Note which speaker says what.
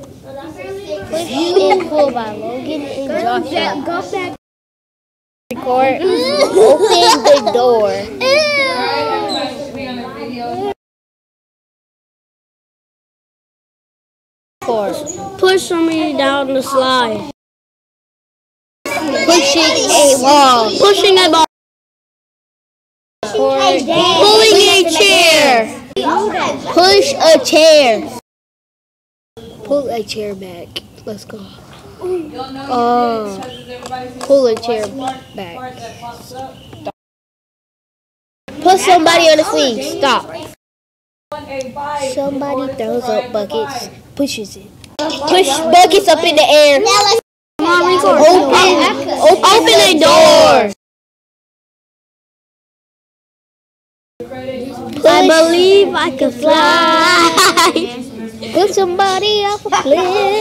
Speaker 1: Push and by Logan and Joshua.
Speaker 2: Go back.
Speaker 1: Record. Open the door. Record.
Speaker 2: Push somebody down the slide.
Speaker 1: Pushing a wall.
Speaker 2: Pushing a ball. Pulling a chair.
Speaker 1: Push a chair. Pull a chair back. Let's go. Oh. Pull a chair back. Put somebody on the sleeve. Stop. Somebody throws up buckets. Pushes it. Push buckets up in the air. Open. Open a door.
Speaker 2: I believe I can fly.
Speaker 1: Put